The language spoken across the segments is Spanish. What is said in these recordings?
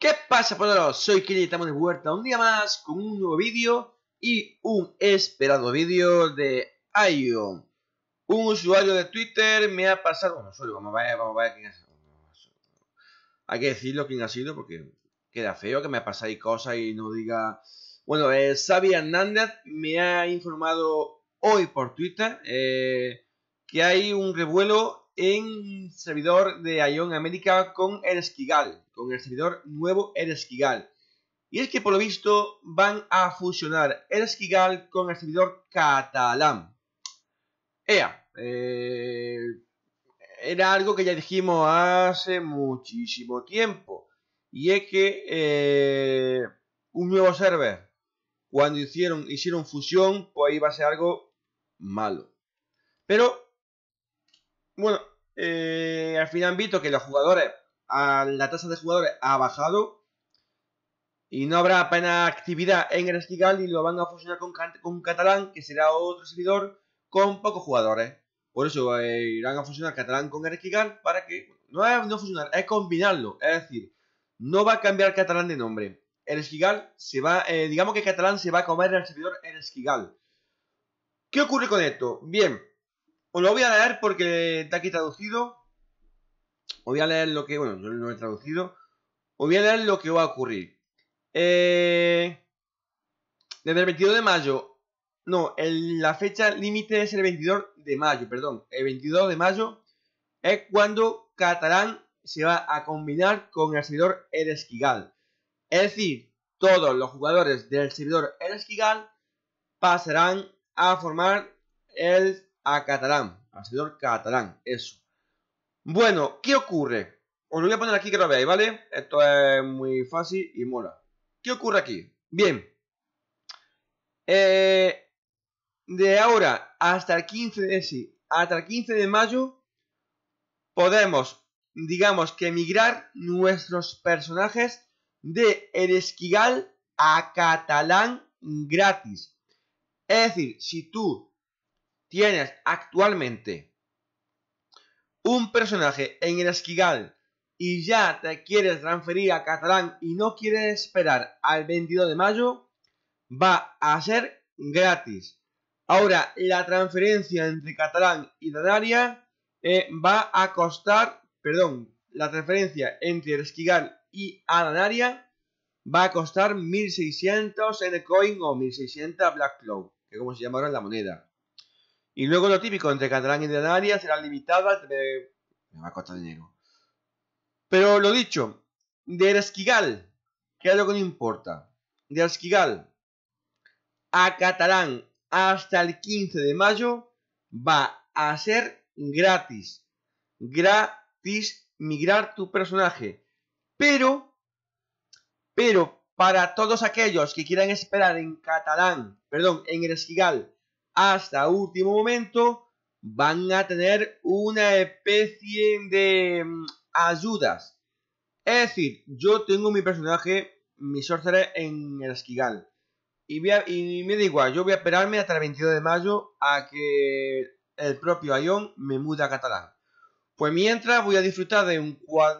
¿Qué pasa, poderos? Soy Kiri y estamos de vuelta un día más con un nuevo vídeo y un esperado vídeo de Ion. Un usuario de Twitter me ha pasado... Bueno, solo vamos a ver, vamos a ver quién es. Hay que decirlo quién ha sido porque queda feo que me pasáis cosas y no diga... Bueno, eh, Xavi Hernández me ha informado hoy por Twitter eh, que hay un revuelo en servidor de Ion América con el Esquigal, con el servidor nuevo el Esquigal. Y es que por lo visto van a fusionar el Esquigal con el servidor catalán. Eh, era algo que ya dijimos hace muchísimo tiempo. Y es que eh, un nuevo server cuando hicieron, hicieron fusión, pues iba a ser algo malo. Pero, bueno, eh, al final han visto que los jugadores, la tasa de jugadores ha bajado y no habrá apenas actividad en el Esquigal y lo van a fusionar con, con Catalán, que será otro servidor con pocos jugadores. Por eso eh, irán a fusionar Catalán con el Esquigal para que, no es no fusionar, es combinarlo. Es decir, no va a cambiar Catalán de nombre el Esquigal se va, eh, digamos que Catalán se va a comer el servidor el Esquigal. ¿Qué ocurre con esto? Bien, os lo voy a leer porque está aquí traducido. Os voy a leer lo que, bueno, yo no he traducido. Os voy a leer lo que va a ocurrir. Eh, desde el 22 de mayo, no, la fecha límite es el 22 de mayo, perdón. El 22 de mayo es cuando Catalán se va a combinar con el servidor El Esquigal. Es decir, todos los jugadores del servidor El Esquigal pasarán a formar el a catalán, al servidor catalán, eso. Bueno, ¿qué ocurre? Os lo voy a poner aquí que lo veáis, ¿vale? Esto es muy fácil y mola. ¿Qué ocurre aquí? Bien. Eh, de ahora hasta el 15 de sí, hasta el 15 de mayo podemos, digamos que migrar nuestros personajes de El Esquigal a Catalán gratis. Es decir, si tú tienes actualmente un personaje en El Esquigal y ya te quieres transferir a Catalán y no quieres esperar al 22 de mayo, va a ser gratis. Ahora, la transferencia entre Catalán y Danaria eh, va a costar, perdón, la transferencia entre el Esquigal y Adanaria va a costar 1600 N-Coin o 1600 Black Cloud, que como se llama ahora la moneda. Y luego lo típico, entre Catalán y Adanaria será limitada, me va a costar dinero. Pero lo dicho, del Esquigal, que es lo que no importa, de Esquigal a Catalán hasta el 15 de mayo va a ser gratis. Gratis migrar tu personaje. Pero, pero para todos aquellos que quieran esperar en catalán, perdón, en el esquigal hasta último momento, van a tener una especie de mm, ayudas. Es decir, yo tengo mi personaje, mi sorcerer en el esquigal. Y, y, me da igual, yo voy a esperarme hasta el 22 de mayo a que el propio Ion me mude a catalán. Pues mientras voy a disfrutar de un,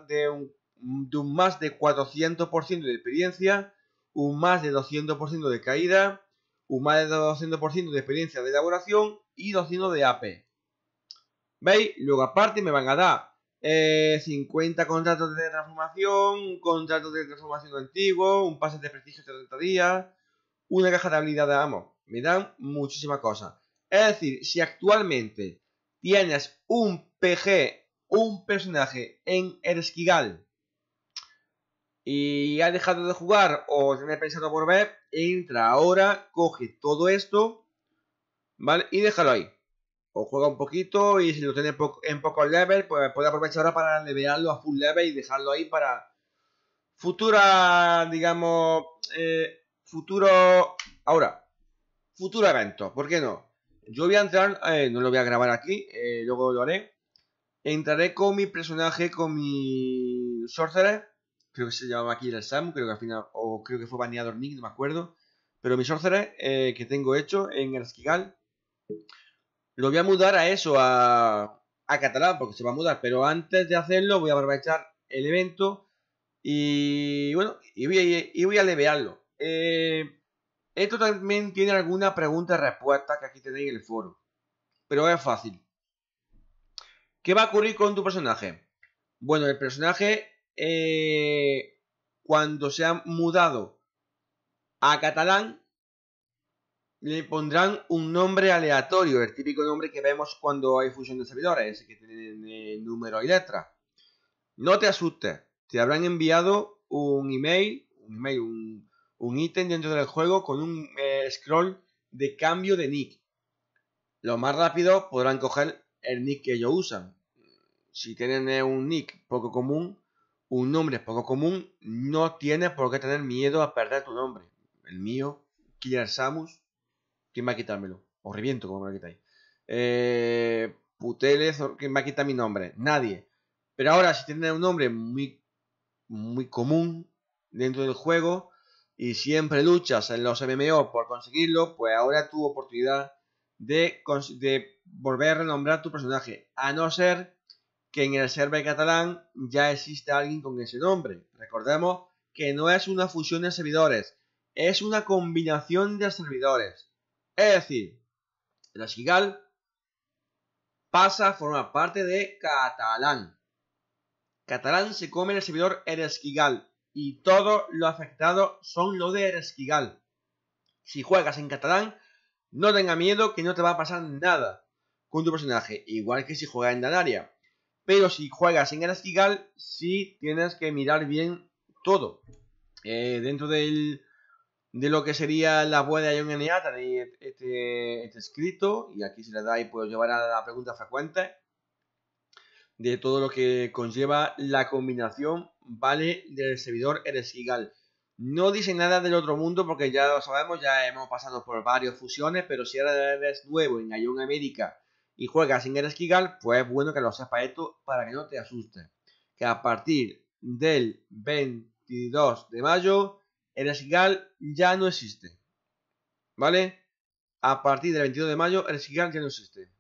de un de un más de 400% de experiencia, un más de 200% de caída, un más de 200% de experiencia de elaboración y 200 de AP. ¿Veis? Luego aparte me van a dar 50 eh, contratos de transformación, un contrato de transformación antiguo, un pase de prestigio de 30 días, una caja de habilidad de amo. Me dan muchísimas cosas. Es decir, si actualmente tienes un PG, un personaje en el esquigal y ha dejado de jugar o tiene pensado volver, entra ahora, coge todo esto, ¿vale? Y déjalo ahí. O juega un poquito y si lo tiene en poco level, pues puede aprovechar ahora para levearlo a full level y dejarlo ahí para futura, digamos, eh, futuro... Ahora, futuro evento, ¿por qué no? Yo voy a entrar, eh, no lo voy a grabar aquí, eh, luego lo haré. Entraré con mi personaje, con mi sorcerer creo que se llamaba aquí el Sam, creo que al final, o creo que fue baneado Nick, no me acuerdo. Pero mi sorcerer eh, que tengo hecho en el Esquigal, lo voy a mudar a eso, a, a catalán, porque se va a mudar. Pero antes de hacerlo, voy a aprovechar el evento Y bueno, y voy a, y voy a levearlo. Eh, esto también tiene alguna pregunta y respuesta que aquí tenéis en el foro. Pero es fácil. ¿Qué va a ocurrir con tu personaje? Bueno, el personaje, eh, cuando se ha mudado a catalán, le pondrán un nombre aleatorio, el típico nombre que vemos cuando hay fusión de servidores, que tiene número y letra. No te asustes, te habrán enviado un email, un email, un, ítem dentro del juego con un eh, scroll de cambio de nick. Lo más rápido podrán coger el nick que ellos usan. Si tienen eh, un nick poco común, un nombre poco común, no tienes por qué tener miedo a perder tu nombre. El mío, Killer Samus, ¿quién va a quitármelo? Os reviento como me lo quitáis. Eh, Puteles, ¿quién va a quitar mi nombre? Nadie. Pero ahora, si tienes un nombre muy, muy común dentro del juego y siempre luchas en los MMO por conseguirlo, pues ahora tu oportunidad de, de volver a renombrar tu personaje. A no ser que en el server catalán ya existe alguien con ese nombre. Recordemos que no es una fusión de servidores, es una combinación de servidores. Es decir, el pasa a formar parte de Catalán. Catalán se come el servidor Eresquigal y todo lo afectado son lo de Eresquigal. Si juegas en catalán, no tenga miedo que no te va a pasar nada con tu personaje, igual que si juegas en Danaria. Pero si juegas en Eresquigal, sí tienes que mirar bien todo. Eh, dentro de lo que sería la buena de Ion NA tenéis este, este, escrito y aquí si le dais puedo llevar a la pregunta frecuente de todo lo que conlleva la combinación vale del servidor Eresquigal. No dice nada del otro mundo porque ya lo sabemos, ya hemos pasado por varias fusiones, pero si eres nuevo en Ion América y juegas en Eresquigal, pues es bueno que lo sepas esto para que no te asustes. Que a partir del 22 de mayo el Esquigal ya no existe. ¿Vale? A partir del 22 de mayo, el Esquigal ya no existe.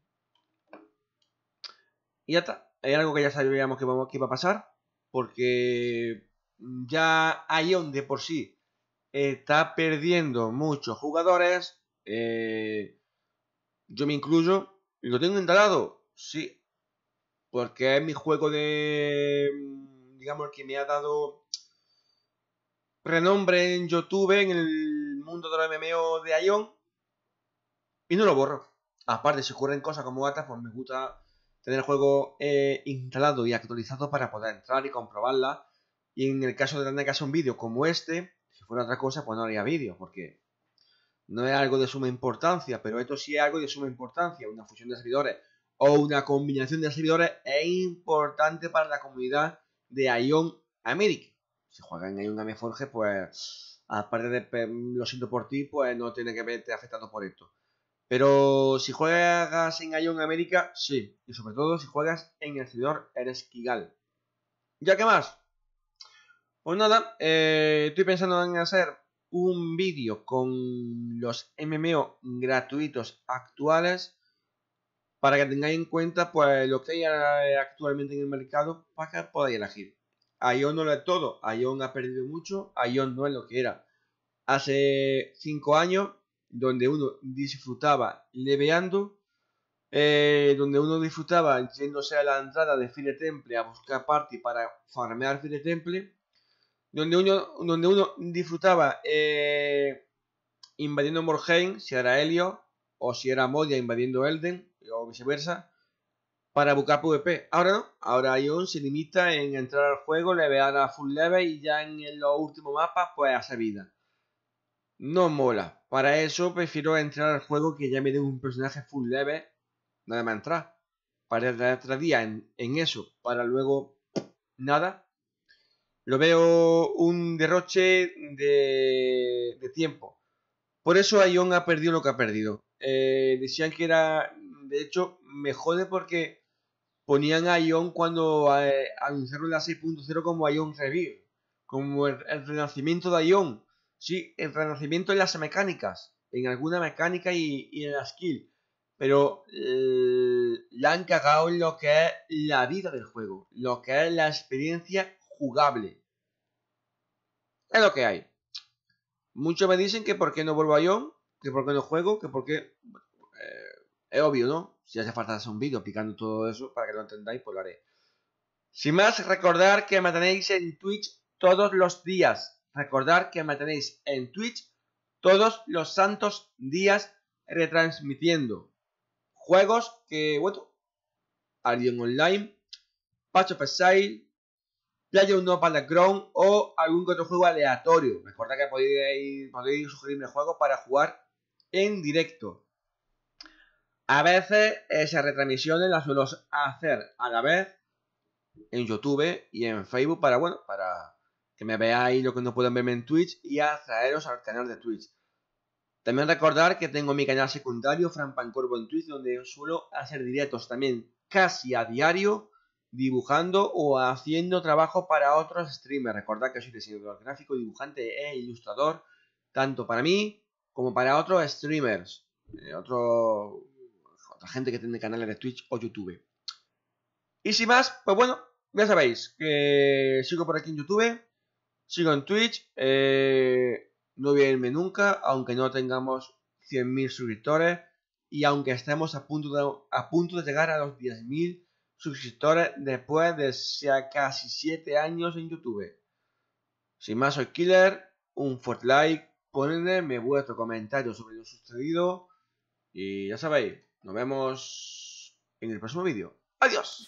Y ya está. Hay algo que ya sabíamos que, iba a pasar. Porque ya Ion de por sí está perdiendo muchos jugadores. Eh, yo me incluyo. ¿Lo tengo instalado? Sí. Porque es mi juego de... Digamos, que me ha dado renombre en YouTube en el mundo de los MMO de Ion y no lo borro. Aparte, si ocurren cosas como estas, pues me gusta tener el juego eh, instalado y actualizado para poder entrar y comprobarla. Y en el caso de tener que hacer un vídeo como este, si fuera otra cosa, pues no haría vídeo, porque no es algo de suma importancia, pero esto sí es algo de suma importancia. Una fusión de servidores o una combinación de servidores es importante para la comunidad de Ion America si juegan en un Forge, pues aparte de lo siento por ti, pues no tiene que verte afectado por esto. Pero si juegas en Ion América, sí. Y sobre todo si juegas en el servidor Eresquigal. ¿Ya qué más? Pues nada, eh, estoy pensando en hacer un vídeo con los MMO gratuitos actuales para que tengáis en cuenta pues lo que hay actualmente en el mercado para que podáis elegir. Ion no lo es todo. Ion ha perdido mucho. Ion no es lo que era. Hace 5 años, donde uno disfrutaba leveando, eh, donde uno disfrutaba yéndose a la entrada de Fire Temple a buscar party para farmear Fire Temple, donde uno, donde uno disfrutaba eh, invadiendo Morheim, si era Helio, o si era Modia invadiendo Elden, o viceversa, para buscar PvP. Ahora no, ahora Ion se limita en entrar al juego, levear a full level y ya en los últimos mapas pues hacer vida. No mola. Para eso prefiero entrar al juego que ya me dé un personaje full level, nada más entrar. Para el otro día en, eso, para luego nada. Lo veo un derroche de, tiempo. Por eso Ion ha perdido lo que ha perdido. Eh, decían que era, de hecho, me jode porque ponían a Ion cuando eh, anunciaron la 6.0 como Ion Revive, como el, renacimiento de Ion. Sí, el renacimiento en las mecánicas, en alguna mecánica y, en la skill. Pero eh, la han cagado en lo que es la vida del juego, lo que es la experiencia jugable. es lo que hay. Muchos me dicen que por qué no vuelvo a Ion, que por qué no juego, que por qué... Eh, es obvio, ¿no? Si hace falta hacer un vídeo explicando todo eso para que lo entendáis, pues lo haré. Sin más, recordar que me tenéis en Twitch todos los días. Recordar que me tenéis en Twitch todos los santos días retransmitiendo juegos que, bueno, Alien Online, Patch of Exile, Player No Ground o algún otro juego aleatorio. Recordad que podéis, podéis sugerirme juegos para jugar en directo. A veces esas retransmisiones las suelo hacer a la vez en YouTube y en Facebook para, bueno, para que me veáis lo que no pueden verme en Twitch y atraeros al canal de Twitch. También recordar que tengo mi canal secundario, Fran Pancorbo en Twitch, donde suelo hacer directos también casi a diario, dibujando o haciendo trabajo para otros streamers. Recordad que soy diseñador gráfico, dibujante e ilustrador, tanto para mí como para otros streamers. Eh, otro la gente que tiene canales de Twitch o YouTube. Y sin más, pues bueno, ya sabéis que sigo por aquí en YouTube, sigo en Twitch, eh, no voy a irme nunca, aunque no tengamos 100.000 suscriptores y aunque estemos a punto de, a punto de llegar a los 10.000 suscriptores después de casi 7 años en YouTube. Sin más, soy Killer, un fuerte like, ponedme vuestro comentario sobre lo sucedido y ya sabéis, nos vemos en el próximo vídeo. ¡Adiós!